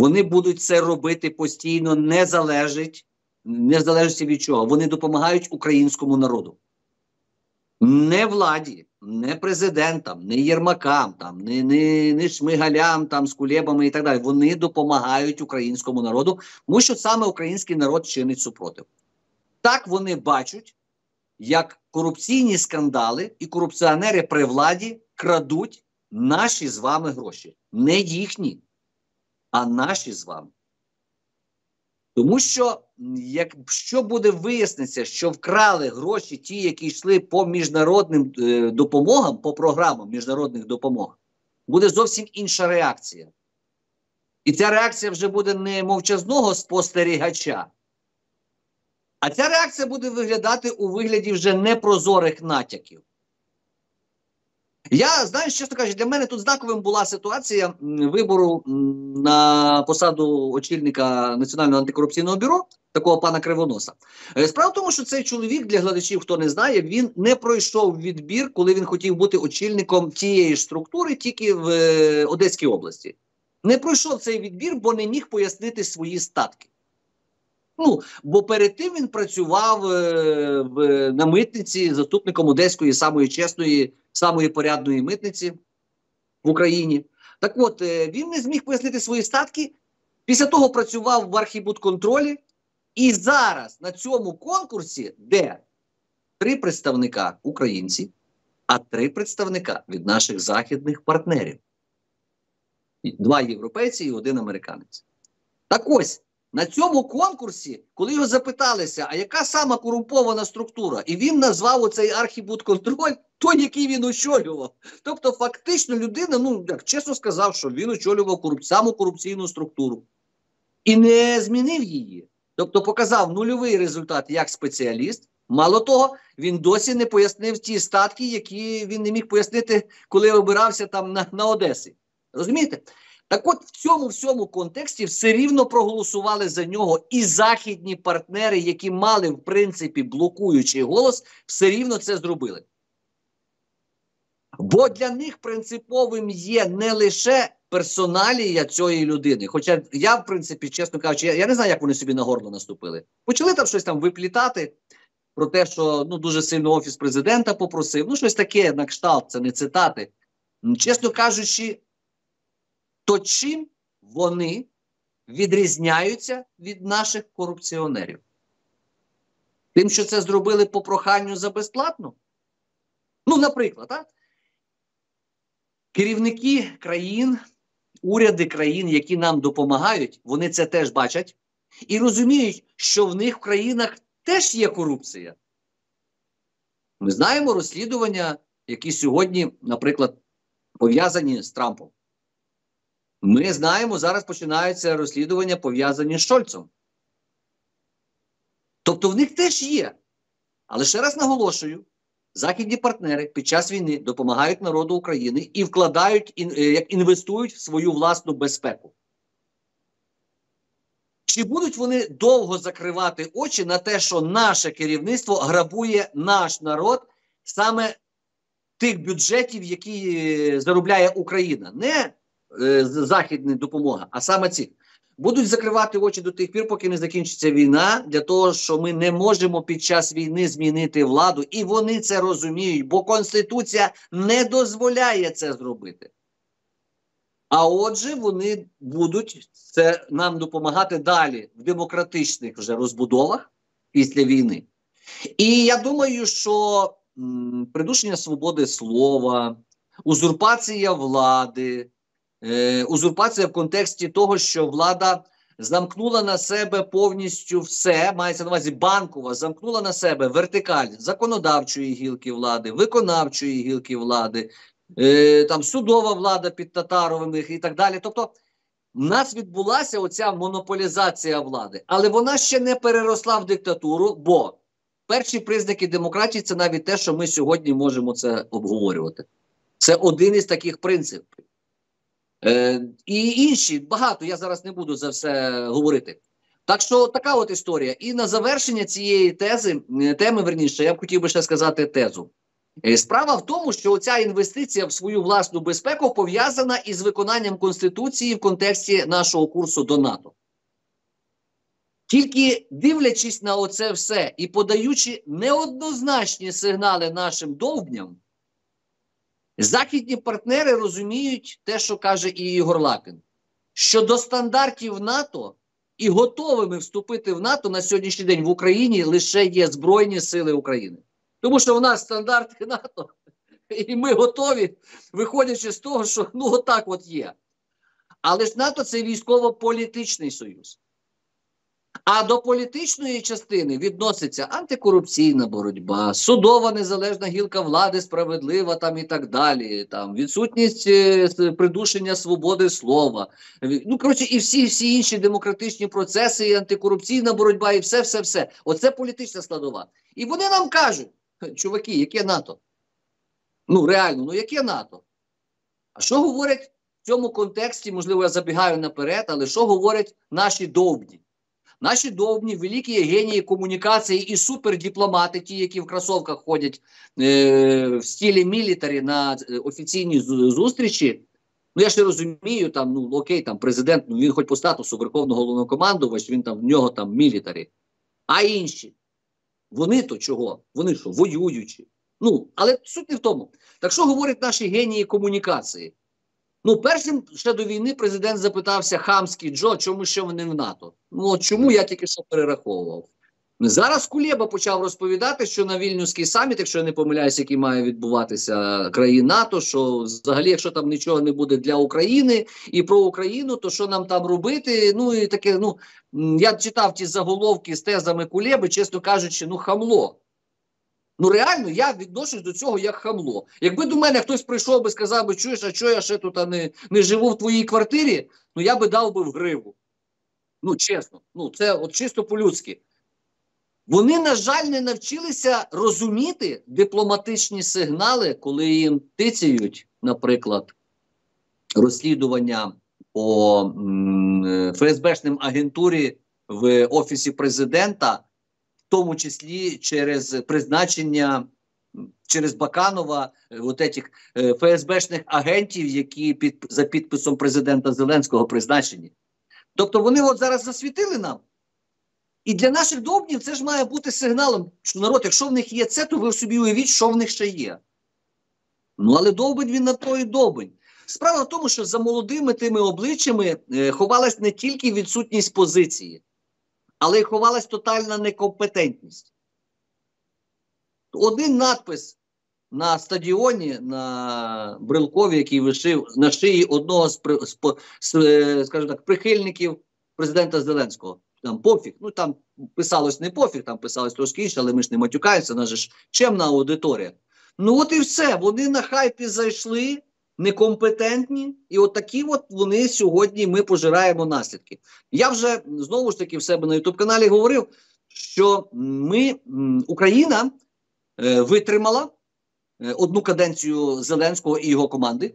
Вони будуть це робити постійно, не залежить, не залежить від чого. Вони допомагають українському народу. Не владі, не президентам, не Єрмакам, там, не не, не Шмигалям там, з кулебами і так далі. Вони допомагають українському народу, тому що саме український народ чинить супротив. Так вони бачать, як корупційні скандали і корупціонери при владі крадуть наші з вами гроші. Не їхні, а наші з вами. Тому що якщо буде вияснитися, що вкрали гроші ті, які йшли по міжнародним е, допомогам, по програмам міжнародних допомог, буде зовсім інша реакція. І ця реакція вже буде не мовчазного спостерігача, а ця реакція буде виглядати у вигляді вже непрозорих натяків. Я знаю, чесно кажучи, для мене тут знаковим була ситуація вибору на посаду очільника Національного антикорупційного бюро, такого пана Кривоноса. Е, справа в тому, що цей чоловік для глядачів, хто не знає, він не пройшов відбір, коли він хотів бути очільником тієї ж структури, тільки в е, Одеській області. Не пройшов цей відбір, бо не міг пояснити свої статки. Ну, бо перед тим він працював е, в, на митниці заступником Одеської самої чесної самої порядної митниці в Україні. Так от е, він не зміг пояснити свої статки. Після того працював в архібудконтролі, і зараз на цьому конкурсі, де три представника українці, а три представника від наших західних партнерів. Два європейці і один американець. Так ось на цьому конкурсі, коли його запиталися, а яка сама корумпована структура, і він назвав оцей архібудконтроль той, який він очолював. Тобто, фактично, людина, ну як чесно сказав, що він очолював коруп... саму корупційну структуру і не змінив її. Тобто, показав нульовий результат як спеціаліст. Мало того, він досі не пояснив ті статки, які він не міг пояснити, коли обирався там на, на Одесі. Розумієте? Так от в цьому всьому контексті все рівно проголосували за нього і західні партнери, які мали в принципі блокуючий голос, все рівно це зробили. Бо для них принциповим є не лише персоналія цієї людини. Хоча я, в принципі, чесно кажучи, я, я не знаю, як вони собі на горло наступили. Почали там щось там виплітати про те, що ну дуже сильно офіс президента попросив. Ну, щось таке на кшталт, це не цитати. Чесно кажучи, то чим вони відрізняються від наших корупціонерів? Тим, що це зробили по проханню за безплатно? Ну, наприклад, так? Керівники країн, уряди країн, які нам допомагають, вони це теж бачать і розуміють, що в них в країнах теж є корупція. Ми знаємо розслідування, які сьогодні, наприклад, пов'язані з Трампом. Ми знаємо, зараз починаються розслідування, пов'язані з Шольцом. Тобто в них теж є. Але ще раз наголошую: західні партнери під час війни допомагають народу України і вкладають, е, як інвестують в свою власну безпеку. Чи будуть вони довго закривати очі на те, що наше керівництво грабує наш народ саме тих бюджетів, які е, заробляє Україна? Не е, західна допомога, а саме ці будуть закривати очі до тих пір, поки не закінчиться війна, для того, що ми не можемо під час війни змінити владу, і вони це розуміють, бо Конституція не дозволяє це зробити. А отже, вони будуть це нам допомагати далі в демократичних вже розбудовах після війни. І я думаю, що м, придушення свободи слова, узурпація влади, е, узурпація в контексті того, що влада замкнула на себе повністю все, мається на увазі банкова, замкнула на себе вертикаль законодавчої гілки влади, виконавчої гілки влади, е, там судова влада під Татаровими і так далі. Тобто. У нас відбулася оця монополізація влади, але вона ще не переросла в диктатуру, бо перші признаки демократії це навіть те, що ми сьогодні можемо це обговорювати. Це один із таких принципів. Е, І інші багато. Я зараз не буду за все говорити. Так що така от історія. І на завершення цієї тези, теми верніше, я б хотів би ще сказати тезу. Е, Справа в тому, що ця інвестиція в свою власну безпеку пов'язана із виконанням Конституції в контексті нашого курсу до НАТО. Тільки дивлячись на оце все і подаючи неоднозначні сигнали нашим довбням, західні партнери розуміють те, що каже і Ігор Лапін, що до стандартів НАТО і готовими вступити в НАТО на сьогоднішній день в Україні лише є Збройні Сили України. Тому що в нас стандарти НАТО, і ми готові, виходячи з того, що ну отак от є. Але ж НАТО це військово-політичний союз. А до політичної частини відноситься антикорупційна боротьба, судова незалежна гілка влади, справедлива там і так далі. Там відсутність е, придушення свободи слова. Ну коротше, і всі всі інші демократичні процеси, і антикорупційна боротьба, і все, все, все. Оце політична складова. І вони нам кажуть, чуваки, яке НАТО? Ну реально, ну яке НАТО? А що говорять в цьому контексті? Можливо, я забігаю наперед, але що говорять наші довбні? Наші довбні, великі генії комунікації і супердипломати, ті, які в кросовках ходять е, в стілі мілітарі на е, офіційні зустрічі. Ну я ж не розумію, там ну окей, там президент, ну він хоч по статусу Верховного головнокомандувач, він там в нього там мілітарі. А інші вони то чого? Вони що, воюючі? Ну, але суть не в тому. Так що говорять наші генії комунікації? Ну, першим ще до війни президент запитався хамський Джо, чому ще вони в НАТО? Ну от чому я тільки що перераховував? Зараз Кулєба почав розповідати, що на вільнюський саміт, якщо я не помиляюся, який має відбуватися країн НАТО, що взагалі, якщо там нічого не буде для України і про Україну, то що нам там робити? Ну і таке, ну я читав ті заголовки з тезами Кулєби, чесно кажучи, ну хамло. Ну реально я відношусь до цього як хамло. Якби до мене хтось прийшов би сказав би, чуєш, а що я ще тут не не живу в твоїй квартирі, ну я би дав би в гриву. Ну, чесно, ну це от чисто по-людськи. Вони, на жаль, не навчилися розуміти дипломатичні сигнали, коли їм тицяють, наприклад, розслідування по м, ФСБшним агентурі в Офісі президента тому числі через призначення через Баканова е, от этих е, ФСБшних агентів, які під за підписом президента Зеленського призначені. Тобто вони от зараз засвітили нам. І для наших довбнів це ж має бути сигналом, що народ, якщо в них є це, то ви собі уявіть, що в них ще є. Ну, але довбень він на то і довбень. Справа в тому, що за молодими тими обличчями е, ховалась не тільки відсутність позиції, але й ховалась тотальна некомпетентність. Один надпис на стадіоні на Брилкові, який вишив на шиї одного з, скажімо так, прихильників президента Зеленського. Там пофіг. Ну там писалось не пофіг, там писалось трошки інше, але ми ж не матюкаємося, нас же ж чемна аудиторія. Ну от і все. Вони на хайпі зайшли некомпетентні, і от такі от вони сьогодні ми пожираємо наслідки. Я вже знову ж таки в себе на ютуб каналі говорив, що ми Україна е, витримала е, одну каденцію Зеленського і його команди.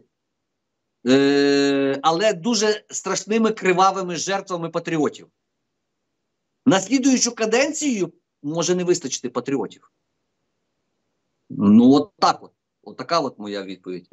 Е, але дуже страшними кривавими жертвами патріотів. Наслідуючу каденцію може не вистачити патріотів. Ну, от так от. От от моя відповідь.